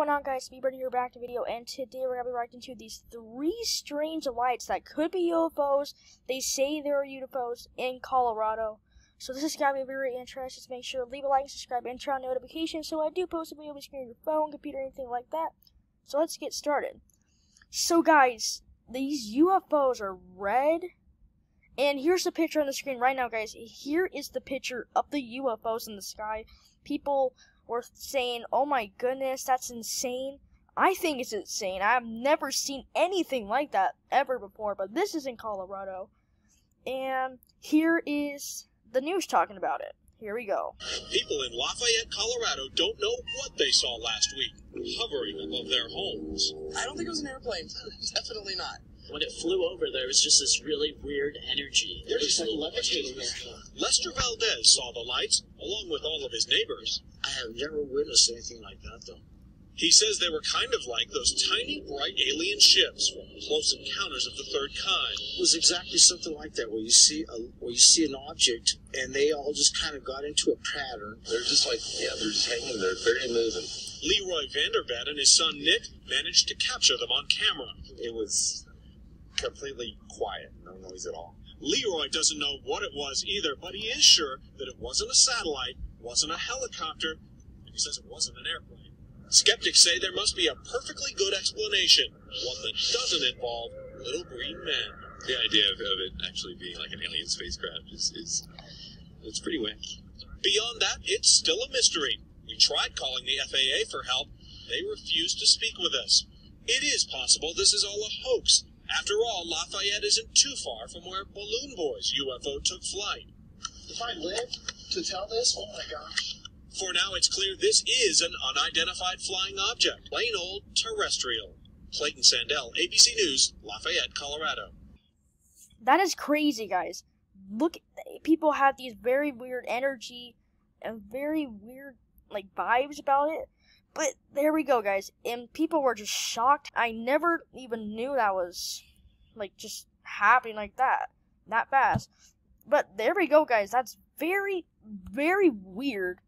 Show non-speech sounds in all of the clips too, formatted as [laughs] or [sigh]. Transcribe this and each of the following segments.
going on guys, Speedbird here back to video and today we're going to be reacting to these three strange lights that could be UFOs. They say there are UFOs in Colorado. So this is going to be very interesting. So make sure to leave a like, subscribe, and turn on notifications so I do post a video on your phone, computer, anything like that. So let's get started. So guys, these UFOs are red. And here's the picture on the screen right now guys. Here is the picture of the UFOs in the sky. People were saying, oh my goodness, that's insane. I think it's insane. I've never seen anything like that ever before, but this is in Colorado. And here is the news talking about it. Here we go. People in Lafayette, Colorado don't know what they saw last week, hovering above their homes. I don't think it was an airplane. [laughs] Definitely not. When it flew over, there was just this really weird energy. They're just like levitating. Lester Valdez saw the lights, along with all of his neighbors. I have never witnessed anything like that, though. He says they were kind of like those tiny, bright alien ships from Close Encounters of the Third Kind. It was exactly something like that, where you see a, where you see an object, and they all just kind of got into a pattern. They're just like, yeah, they're just hanging there, barely moving. Leroy Vanderbat and his son Nick managed to capture them on camera. It was completely quiet, no noise at all. Leroy doesn't know what it was either, but he is sure that it wasn't a satellite, wasn't a helicopter, and he says it wasn't an airplane. Skeptics say there must be a perfectly good explanation, one that doesn't involve little green men. The idea of, of it actually being like an alien spacecraft is, is it's pretty wacky. Beyond that, it's still a mystery. We tried calling the FAA for help. They refused to speak with us. It is possible this is all a hoax. After all, Lafayette isn't too far from where Balloon Boy's UFO took flight. If I live to tell this, oh my gosh. For now, it's clear this is an unidentified flying object, plain old terrestrial. Clayton Sandell, ABC News, Lafayette, Colorado. That is crazy, guys. Look, people have these very weird energy and very weird like vibes about it. But there we go, guys. And people were just shocked. I never even knew that was like just happening like that, that fast. But there we go, guys. That's very, very weird.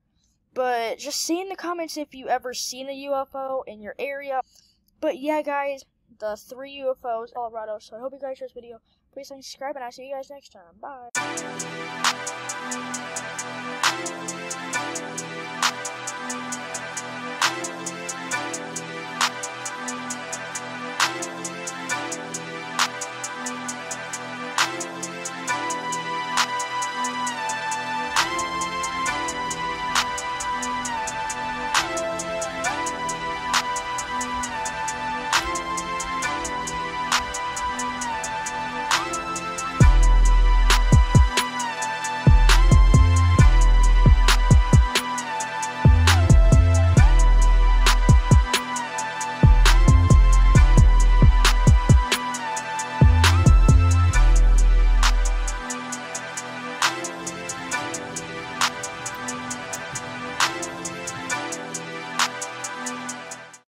But just see in the comments if you ever seen a UFO in your area. But yeah, guys, the three UFOs Colorado. So I hope you guys enjoyed this video. Please like, subscribe, and I'll see you guys next time. Bye.